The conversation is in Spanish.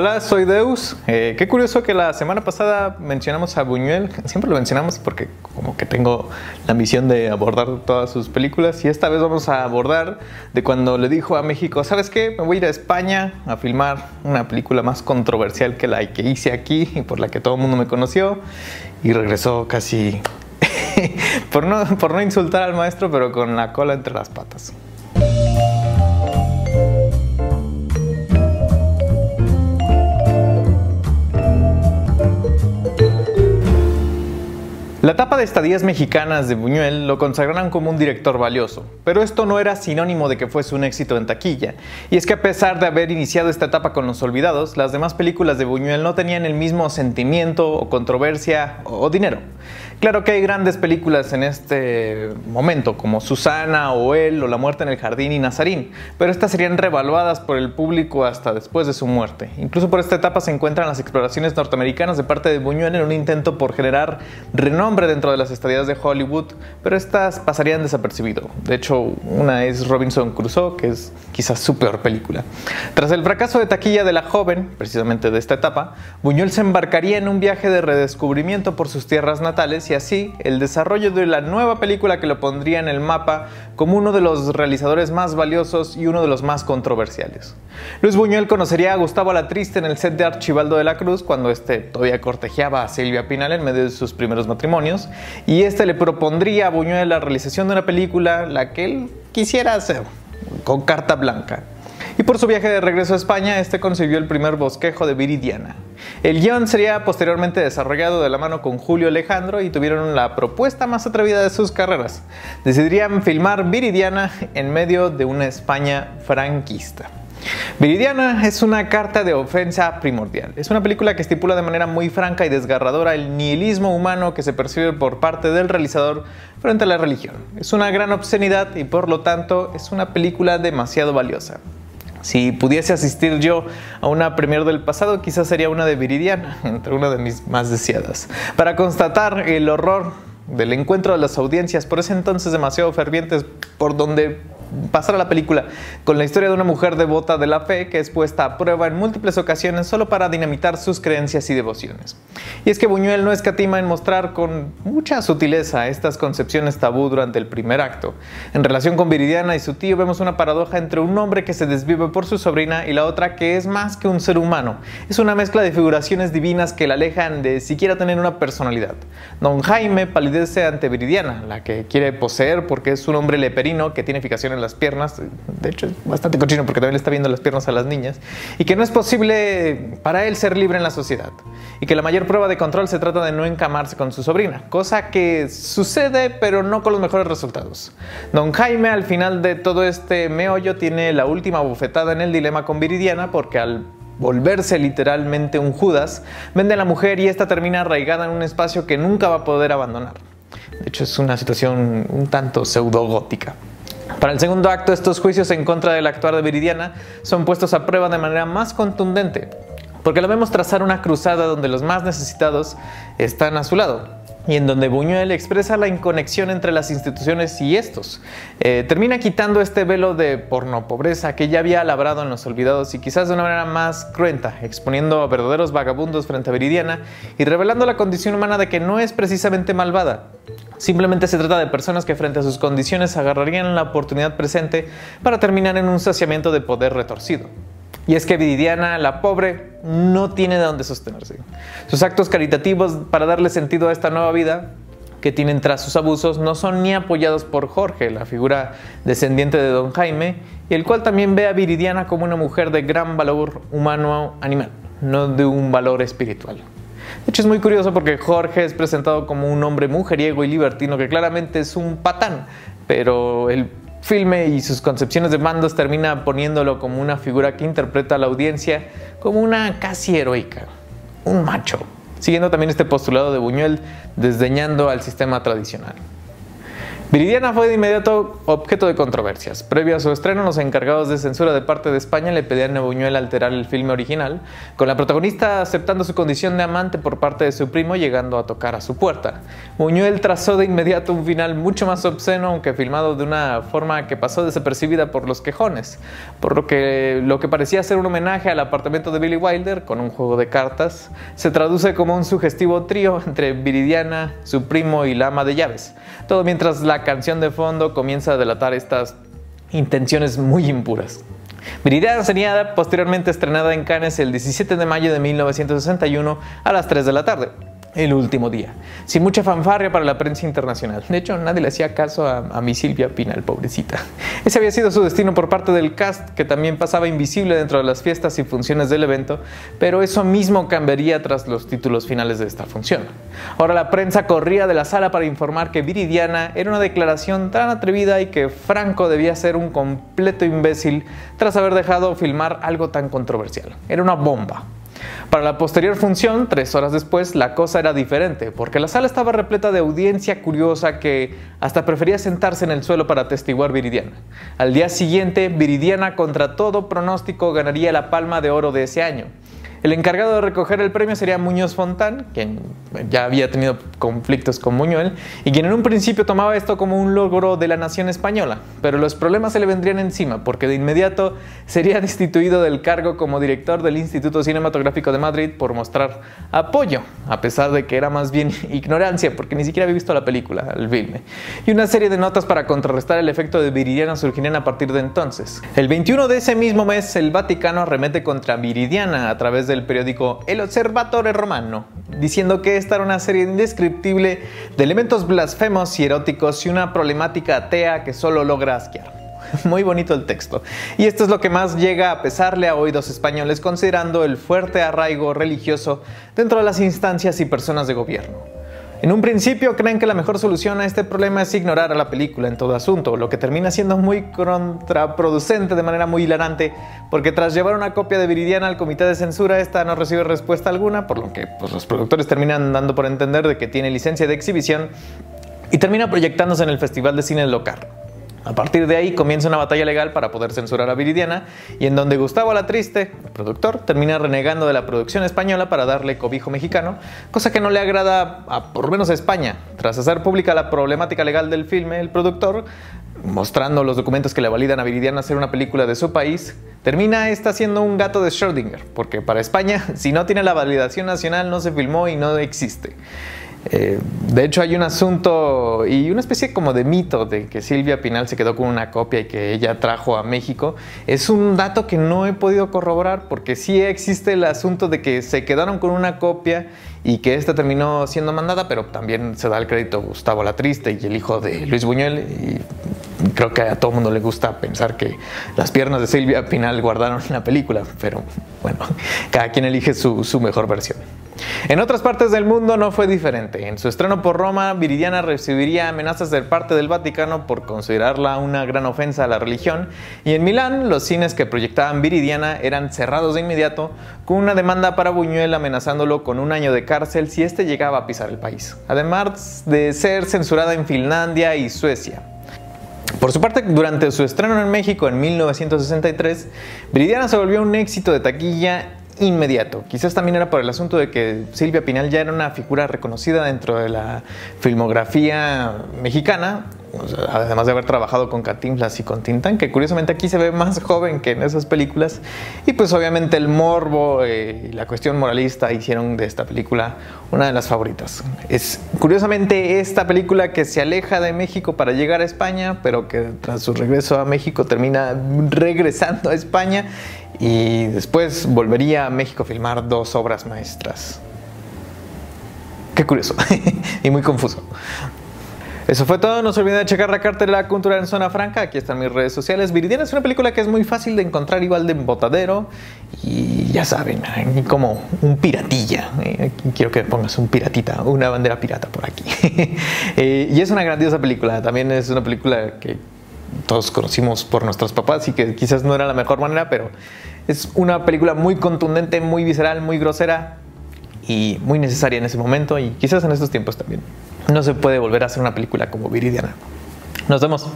Hola, soy Deus. Eh, qué curioso que la semana pasada mencionamos a Buñuel. Siempre lo mencionamos porque como que tengo la misión de abordar todas sus películas y esta vez vamos a abordar de cuando le dijo a México, ¿sabes qué? Me voy a ir a España a filmar una película más controversial que la que hice aquí y por la que todo el mundo me conoció y regresó casi por, no, por no insultar al maestro, pero con la cola entre las patas. La etapa de estadías mexicanas de Buñuel lo consagraron como un director valioso, pero esto no era sinónimo de que fuese un éxito en taquilla. Y es que a pesar de haber iniciado esta etapa con Los Olvidados, las demás películas de Buñuel no tenían el mismo sentimiento o controversia o dinero. Claro que hay grandes películas en este momento, como Susana o Él o La muerte en el jardín y Nazarín, pero estas serían revaluadas por el público hasta después de su muerte. Incluso por esta etapa se encuentran las exploraciones norteamericanas de parte de Buñuel en un intento por generar renombre dentro de las estadías de Hollywood, pero estas pasarían desapercibido. De hecho, una es Robinson Crusoe, que es quizás su peor película. Tras el fracaso de taquilla de la joven, precisamente de esta etapa, Buñuel se embarcaría en un viaje de redescubrimiento por sus tierras natales y así el desarrollo de la nueva película que lo pondría en el mapa como uno de los realizadores más valiosos y uno de los más controversiales. Luis Buñuel conocería a Gustavo Alatriste en el set de Archibaldo de la Cruz cuando este todavía cortejeaba a Silvia Pinal en medio de sus primeros matrimonios y este le propondría a Buñuel la realización de una película la que él quisiera hacer con carta blanca. Y por su viaje de regreso a España, este concibió el primer bosquejo de Viridiana. El guion sería posteriormente desarrollado de la mano con Julio Alejandro y tuvieron la propuesta más atrevida de sus carreras. Decidirían filmar Viridiana en medio de una España franquista. Viridiana es una carta de ofensa primordial. Es una película que estipula de manera muy franca y desgarradora el nihilismo humano que se percibe por parte del realizador frente a la religión. Es una gran obscenidad y por lo tanto es una película demasiado valiosa. Si pudiese asistir yo a una premier del pasado, quizás sería una de Viridiana, entre una de mis más deseadas, para constatar el horror del encuentro de las audiencias, por ese entonces demasiado fervientes, por donde pasar a la película con la historia de una mujer devota de la fe que es puesta a prueba en múltiples ocasiones solo para dinamitar sus creencias y devociones. Y es que Buñuel no escatima en mostrar con mucha sutileza estas concepciones tabú durante el primer acto. En relación con Viridiana y su tío vemos una paradoja entre un hombre que se desvive por su sobrina y la otra que es más que un ser humano. Es una mezcla de figuraciones divinas que la alejan de siquiera tener una personalidad. Don Jaime palidece ante Viridiana, la que quiere poseer porque es un hombre leperino que tiene las piernas, de hecho es bastante cochino porque también le está viendo las piernas a las niñas, y que no es posible para él ser libre en la sociedad, y que la mayor prueba de control se trata de no encamarse con su sobrina, cosa que sucede pero no con los mejores resultados. Don Jaime al final de todo este meollo tiene la última bufetada en el dilema con Viridiana porque al volverse literalmente un Judas, vende a la mujer y esta termina arraigada en un espacio que nunca va a poder abandonar. De hecho, es una situación un tanto pseudo-gótica. Para el segundo acto, estos juicios en contra del actuar de Viridiana son puestos a prueba de manera más contundente, porque la vemos trazar una cruzada donde los más necesitados están a su lado y en donde Buñuel expresa la inconexión entre las instituciones y estos. Eh, termina quitando este velo de porno pobreza que ya había labrado en los olvidados y quizás de una manera más cruenta, exponiendo a verdaderos vagabundos frente a Viridiana y revelando la condición humana de que no es precisamente malvada. Simplemente se trata de personas que frente a sus condiciones agarrarían la oportunidad presente para terminar en un saciamiento de poder retorcido. Y es que Viridiana, la pobre, no tiene de dónde sostenerse. Sus actos caritativos para darle sentido a esta nueva vida que tienen tras sus abusos no son ni apoyados por Jorge, la figura descendiente de don Jaime, y el cual también ve a Viridiana como una mujer de gran valor humano-animal, no de un valor espiritual. De hecho es muy curioso porque Jorge es presentado como un hombre mujeriego y libertino que claramente es un patán, pero el filme y sus concepciones de mandos termina poniéndolo como una figura que interpreta a la audiencia como una casi heroica, un macho, siguiendo también este postulado de Buñuel desdeñando al sistema tradicional. Viridiana fue de inmediato objeto de controversias. Previo a su estreno, los encargados de censura de parte de España le pedían a Buñuel alterar el filme original, con la protagonista aceptando su condición de amante por parte de su primo, llegando a tocar a su puerta. Buñuel trazó de inmediato un final mucho más obsceno, aunque filmado de una forma que pasó desapercibida por los quejones, por lo que lo que parecía ser un homenaje al apartamento de Billy Wilder, con un juego de cartas, se traduce como un sugestivo trío entre Viridiana, su primo y la ama de llaves. Todo mientras la canción de fondo comienza a delatar estas intenciones muy impuras. Viridiana sería posteriormente estrenada en Cannes el 17 de mayo de 1961 a las 3 de la tarde el último día, sin mucha fanfarria para la prensa internacional. De hecho, nadie le hacía caso a, mi Silvia Pinal, pobrecita. Ese había sido su destino por parte del cast, que también pasaba invisible dentro de las fiestas y funciones del evento, pero eso mismo cambiaría tras los títulos finales de esta función. Ahora la prensa corría de la sala para informar que Viridiana era una declaración tan atrevida y que Franco debía ser un completo imbécil tras haber dejado filmar algo tan controversial. Era una bomba, para la posterior función, tres horas después, la cosa era diferente, porque la sala estaba repleta de audiencia curiosa que hasta prefería sentarse en el suelo para atestiguar Viridiana. Al día siguiente, Viridiana, contra todo pronóstico, ganaría la palma de oro de ese año. El encargado de recoger el premio sería Muñoz Fontán, quien ya había tenido conflictos con Muñuel, y quien en un principio tomaba esto como un logro de la nación española, pero los problemas se le vendrían encima, porque de inmediato sería destituido del cargo como director del Instituto Cinematográfico de Madrid por mostrar apoyo, a pesar de que era más bien ignorancia, porque ni siquiera había visto la película, el filme, y una serie de notas para contrarrestar el efecto de Viridiana surgirían a partir de entonces. El 21 de ese mismo mes, el Vaticano arremete contra Viridiana a través del periódico El Observatore Romano, diciendo que esta era una serie indescriptible de elementos blasfemos y eróticos y una problemática atea que solo logra asquear. Muy bonito el texto. Y esto es lo que más llega a pesarle a oídos españoles considerando el fuerte arraigo religioso dentro de las instancias y personas de gobierno. En un principio creen que la mejor solución a este problema es ignorar a la película en todo asunto, lo que termina siendo muy contraproducente de manera muy hilarante, porque tras llevar una copia de Viridiana al comité de censura, esta no recibe respuesta alguna, por lo que pues, los productores terminan dando por entender de que tiene licencia de exhibición y termina proyectándose en el Festival de Cine local. A partir de ahí comienza una batalla legal para poder censurar a Viridiana y en donde Gustavo Alatriste, el productor, termina renegando de la producción española para darle cobijo mexicano, cosa que no le agrada a por lo menos a España. Tras hacer pública la problemática legal del filme, el productor, mostrando los documentos que le validan a Viridiana hacer una película de su país, termina esta siendo un gato de Schrödinger, porque para España, si no tiene la validación nacional, no se filmó y no existe. Eh, de hecho, hay un asunto y una especie como de mito de que Silvia Pinal se quedó con una copia y que ella trajo a México. Es un dato que no he podido corroborar porque sí existe el asunto de que se quedaron con una copia y que esta terminó siendo mandada, pero también se da el crédito Gustavo Latriste y el hijo de Luis Buñuel. Y creo que a todo mundo le gusta pensar que las piernas de Silvia Pinal guardaron la película, pero bueno, cada quien elige su mejor versión. En otras partes del mundo no fue diferente. En su estreno por Roma, Viridiana recibiría amenazas de parte del Vaticano por considerarla una gran ofensa a la religión, y en Milán los cines que proyectaban Viridiana eran cerrados de inmediato, con una demanda para Buñuel amenazándolo con un año de cárcel si éste llegaba a pisar el país, además de ser censurada en Finlandia y Suecia. Por su parte, durante su estreno en México en 1963, Viridiana se volvió un éxito de taquilla inmediato. Quizás también era por el asunto de que Silvia Pinal ya era una figura reconocida dentro de la filmografía mexicana, además de haber trabajado con Catinflas y con Tintán, que curiosamente aquí se ve más joven que en esas películas. Y pues obviamente el morbo eh, y la cuestión moralista hicieron de esta película una de las favoritas. Es curiosamente esta película que se aleja de México para llegar a España, pero que tras su regreso a México termina regresando a España y después volvería a México a filmar dos obras maestras. Qué curioso y muy confuso. Eso fue todo, no se olviden de checar la cartelera cultural en Zona Franca, aquí están mis redes sociales. Viridiana es una película que es muy fácil de encontrar igual de embotadero y ya saben, como un piratilla. Eh, quiero que pongas un piratita, una bandera pirata por aquí. Eh, y es una grandiosa película, también es una película que todos conocimos por nuestros papás y que quizás no era la mejor manera, pero es una película muy contundente, muy visceral, muy grosera y muy necesaria en ese momento y quizás en estos tiempos también. No se puede volver a hacer una película como Viridiana. Nos vemos.